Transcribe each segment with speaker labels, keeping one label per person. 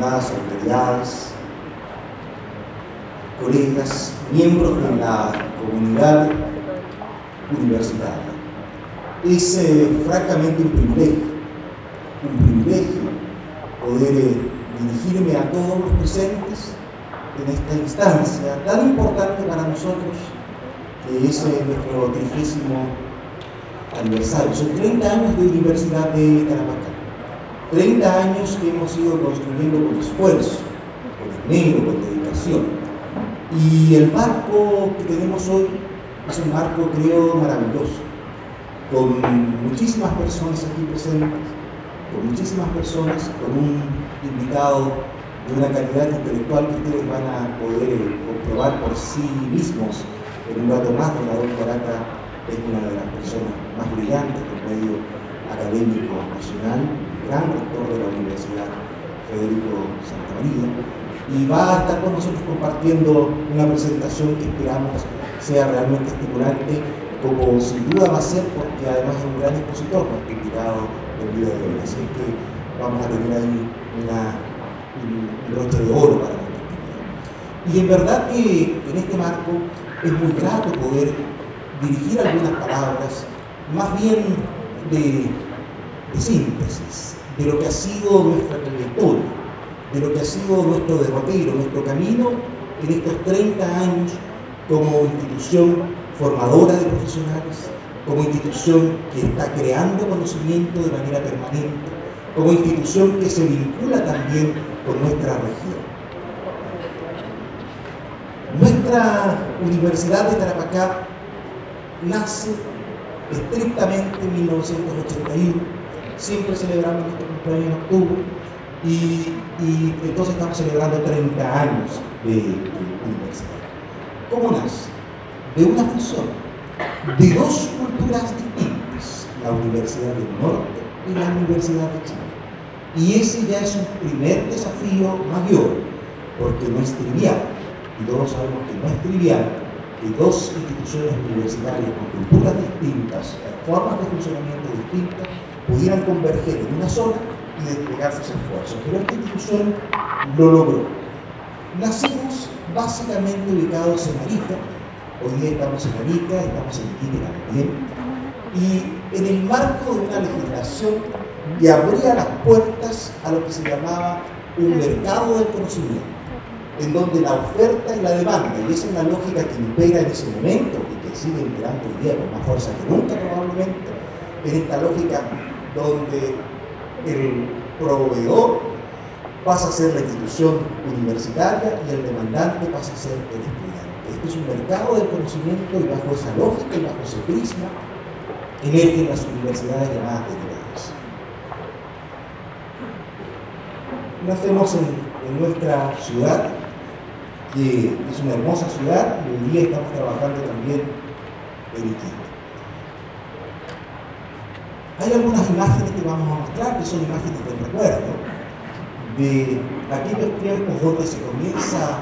Speaker 1: estimadas autoridades, colegas, miembros de la comunidad universitaria. Es eh, francamente un privilegio, un privilegio poder eh, dirigirme a todos los presentes en esta instancia tan importante para nosotros, que es eh, nuestro trigésimo aniversario. Son 30 años de Universidad de Tarapacá. 30 años que hemos ido construyendo con esfuerzo, con esmero, con dedicación. Y el marco que tenemos hoy es un marco, creo, maravilloso, con muchísimas personas aquí presentes, con muchísimas personas, con un invitado de una calidad intelectual que ustedes van a poder eh, comprobar por sí mismos en un rato más. Don Barata es una de las personas más brillantes del medio académico nacional, gran rector de la Universidad Federico Santa María, y va a estar con nosotros compartiendo una presentación que esperamos sea realmente estimulante, como sin duda va a ser, porque además es un gran expositor, nuestro invitado del día de hoy. Así que vamos a tener ahí una, un broche de oro para nuestra actividad. Y en verdad que en este marco es muy grato poder dirigir algunas palabras, más bien de, de síntesis, de lo que ha sido nuestra trayectoria, de lo que ha sido nuestro derrotero, nuestro camino en estos 30 años como institución formadora de profesionales, como institución que está creando conocimiento de manera permanente, como institución que se vincula también con nuestra región. Nuestra Universidad de Tarapacá nace estrictamente en 1981, siempre celebramos nuestro cumpleaños en octubre y, y, entonces estamos celebrando 30 años de, universidad. ¿Cómo nace? De una fusión de dos culturas distintas, la Universidad del Norte y la Universidad de Chile. Y ese ya es un primer desafío mayor, porque no es trivial, y todos sabemos que no es trivial que dos instituciones universitarias con culturas distintas, formas de funcionamiento distintas, pudieran converger en una sola y desplegar sus esfuerzos. Pero esta institución lo logró. Nacimos básicamente ubicados en Arica, hoy día estamos en Arica, estamos en Iquique también, y en el marco de una legislación que abría las puertas a lo que se llamaba un mercado del conocimiento en donde la oferta y la demanda, y esa es la lógica que impera en ese momento y que sigue imperando hoy día con más fuerza que nunca probablemente, en esta lógica donde el proveedor pasa a ser la institución universitaria y el demandante pasa a ser el estudiante. Este es un mercado del conocimiento y bajo esa lógica y bajo ese prisma emergen las universidades llamadas derivadas. Nacemos en, en nuestra ciudad, que es una hermosa ciudad y hoy día estamos trabajando también en Iquique. Hay algunas imágenes que vamos a mostrar que son imágenes del recuerdo de aquellos tiempos donde se comienza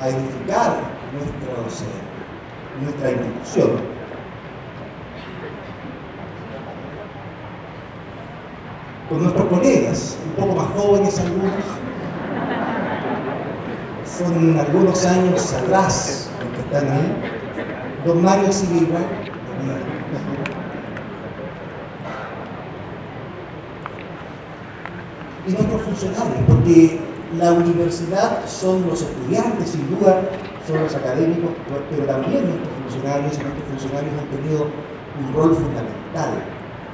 Speaker 1: a edificar nuestros, eh, nuestra institución. Con nuestros colegas, un poco más jóvenes algunos, son algunos años atrás los que están ahí. Don Mario sigue. Porque la universidad son los estudiantes, sin duda, son los académicos, pero también nuestros funcionarios y nuestros funcionarios han tenido un rol fundamental,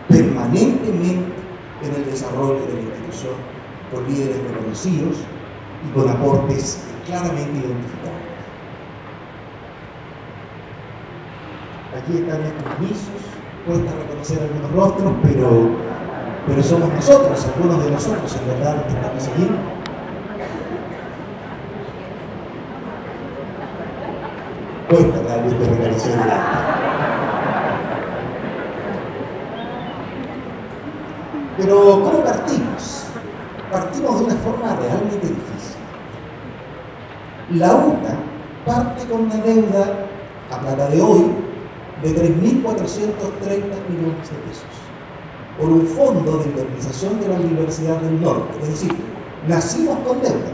Speaker 1: permanentemente en el desarrollo de la institución, con líderes reconocidos y con aportes claramente identificados. Aquí están nuestros misos, cuesta reconocer algunos rostros, pero, pero somos nosotros, algunos de nosotros en verdad que estamos allí. Cuesta realmente reconocer Pero ¿cómo partimos? Partimos de una forma realmente difícil. La UTA parte con una deuda a plata de hoy de 3.430 millones de pesos por un fondo de indemnización de la Universidad del Norte. Es decir, nacimos con deuda.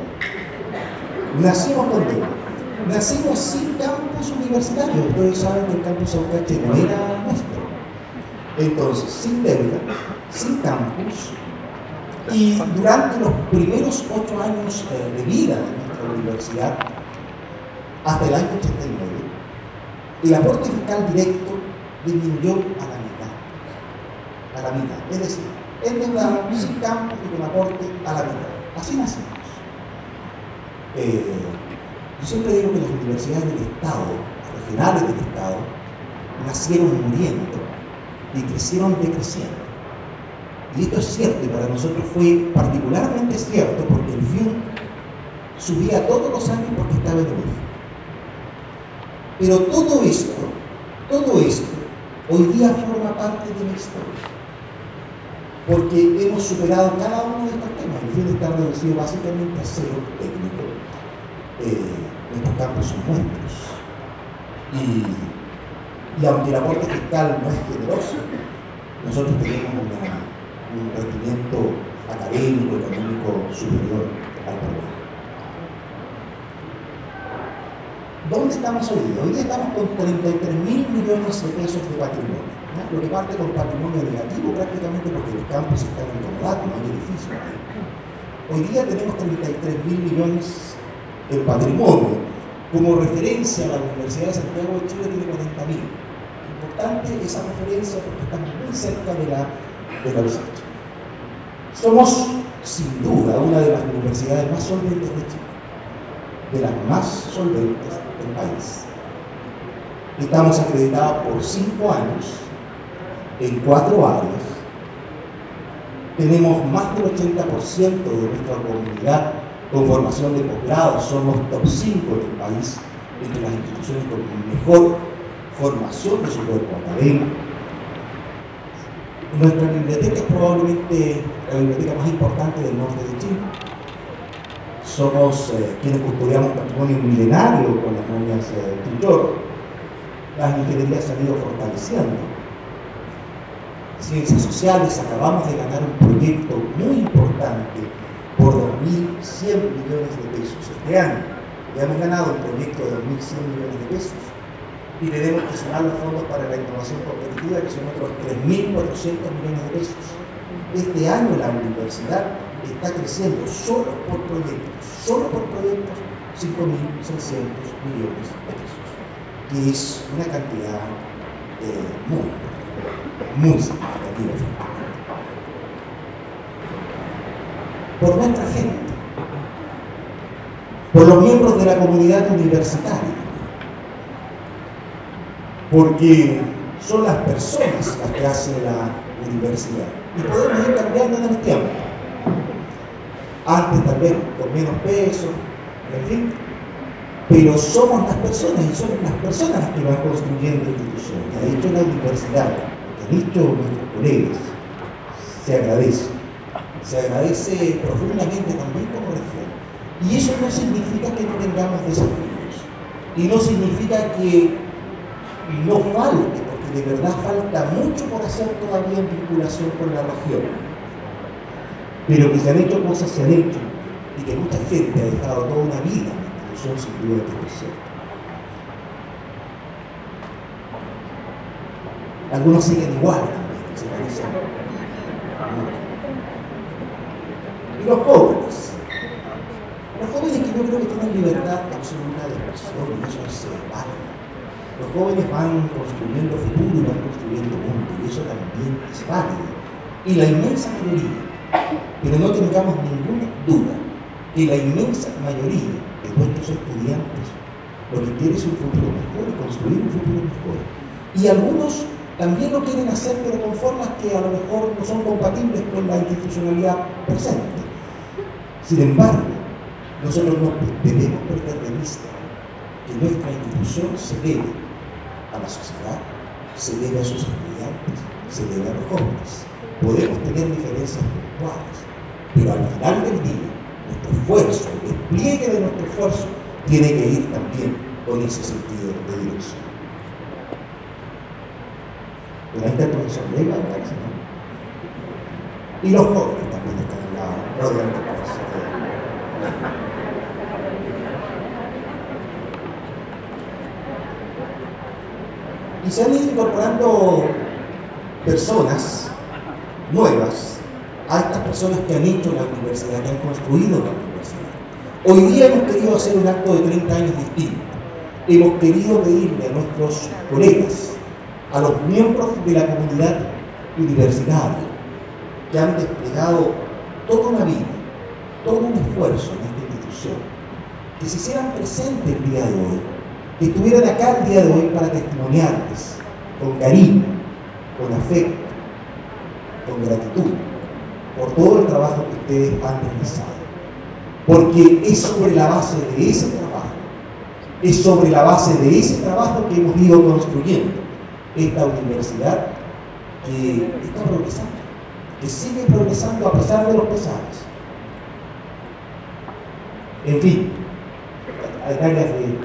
Speaker 1: Nacimos con deuda. Nacimos sin campus universitario. Ustedes saben que el campus Aucache no era nuestro. Entonces, sin deuda, sin campus, y durante los primeros ocho años eh, de vida de nuestra universidad, hasta el año 89, el aporte fiscal directo disminuyó a la mitad. A la mitad. Es decir, endeudado sin campus y con aporte a la mitad. Así nacimos. Eh, yo siempre digo que las universidades del Estado, regionales del Estado, nacieron muriendo y crecieron decreciendo. Y esto es cierto y para nosotros fue particularmente cierto porque el FIUM subía todos los años porque estaba en el Pero todo esto, todo esto, hoy día forma parte de la historia. Porque hemos superado cada uno de estos temas. El FIUM está reducido básicamente a cero técnico. Nuestros campos son nuestros. Y, aunque el aporte fiscal no es generoso, nosotros tenemos un rendimiento académico, económico superior al promedio. ¿Dónde estamos hoy día? Hoy día estamos con 33 mil millones de pesos de patrimonio. Lo que parte con patrimonio negativo prácticamente porque los campos están incomodados, no hay edificios. Hoy día tenemos 33 mil millones de patrimonio. Como referencia, la Universidad de Santiago de Chile tiene 40 mil. Importante esa referencia porque estamos muy cerca de la, de la somos, sin duda, una de las universidades más solventes de Chile, de las más solventes país. Estamos acreditados por cinco años en cuatro áreas. Tenemos más del 80% de nuestra comunidad con formación de posgrado, somos top 5 del país entre las instituciones con mejor formación de su cuerpo académico nuestra biblioteca es probablemente la biblioteca más importante del norte de Chile. Somos eh, quienes custodiamos patrimonio milenario con las momias de eh, Las ingenierías han ido fortaleciendo. Ciencias sociales, acabamos de ganar un proyecto muy importante por 2.100 millones de pesos este año. Ya hemos ganado un proyecto de 2.100 millones de pesos y tenemos que sumar los fondos para la innovación competitiva, que son otros 3.400 millones de pesos. Este año la universidad está creciendo solo por proyectos, solo por proyectos, 5.600 millones de pesos, que es una cantidad eh, muy, muy significativa. Por nuestra gente, por los miembros de la comunidad universitaria, porque son las personas las que hacen la universidad. Y podemos ir cambiando en el tiempo. Antes tal vez con menos peso, en fin. Pero somos las personas y son las personas las que van construyendo instituciones. Ha dicho la universidad, han dicho nuestros colegas, se agradece. Se agradece profundamente también como región. Y eso no significa que no tengamos desafíos. Y no significa que no falte, porque de verdad falta mucho por hacer todavía en vinculación con la región. Pero que se han hecho cosas, se han hecho, y que mucha gente ha dejado toda una vida en la institución sin duda que es cierto. Algunos siguen igual también, se. Y los jóvenes. Los jóvenes que yo creo que tienen libertad absoluta de expresión, y eso es válido los jóvenes van construyendo futuro y van construyendo mundo, y eso también es válido. Y la inmensa mayoría, pero no tengamos ninguna duda, que la inmensa mayoría de nuestros estudiantes lo que quiere es un futuro mejor y construir un futuro mejor. Y algunos también lo quieren hacer, pero con formas que a lo mejor no son compatibles con la institucionalidad presente. Sin embargo, nosotros no debemos perder de vista que nuestra institución se debe a la sociedad, se debe a sus estudiantes, se debe a los jóvenes. Podemos tener diferencias puntuales, pero al final del día, nuestro esfuerzo, el despliegue de nuestro esfuerzo, tiene que ir también con ese sentido de dirección. Pero ahí está el profesor ¿no? Y los jóvenes también están en la rodeando Y se han ido incorporando personas nuevas a estas personas que han hecho la universidad, que han construido la universidad. Hoy día hemos querido hacer un acto de 30 años distinto. Hemos querido pedirle a nuestros colegas, a los miembros de la comunidad universitaria, que han desplegado toda una vida, todo un esfuerzo en esta institución, que se hicieran presentes el día de hoy, que estuvieran acá el día de hoy para testimoniarles con cariño, con afecto, con gratitud por todo el trabajo que ustedes han realizado. Porque es sobre la base de ese trabajo, es sobre la base de ese trabajo que hemos ido construyendo esta universidad que está progresando, que sigue progresando a pesar de los pesares. En fin, hay áreas de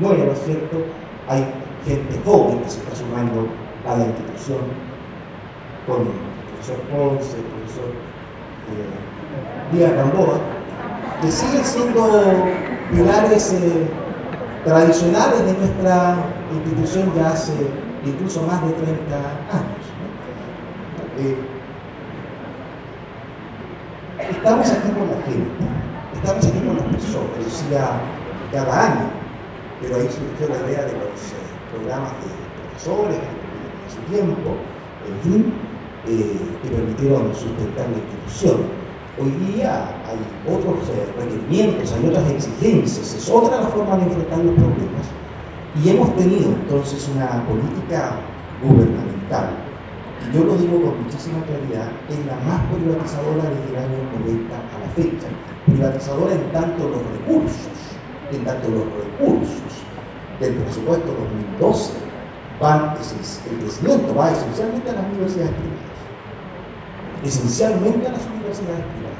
Speaker 1: nuevas, ¿cierto? Hay gente joven que se está sumando a la institución con profesor Ponce, el profesor eh, Díaz Gamboa, que siguen siendo pilares eh, tradicionales de nuestra institución ya hace incluso más de 30 años. Eh, estamos aquí con la gente, estamos aquí con las personas, decía cada año, pero ahí surgió la idea de los eh, programas de profesores en su tiempo, en fin, eh, que permitieron sustentar la institución. Hoy día hay otros requerimientos, hay otras exigencias, es otra la forma de enfrentar los problemas. Y hemos tenido entonces una política gubernamental y yo lo digo con muchísima claridad, es la más privatizadora desde el año 90 a la fecha. Privatizadora en tanto los recursos, en tanto los recursos del presupuesto 2012 van, el crecimiento va esencialmente a las universidades privadas. Esencialmente a las universidades privadas.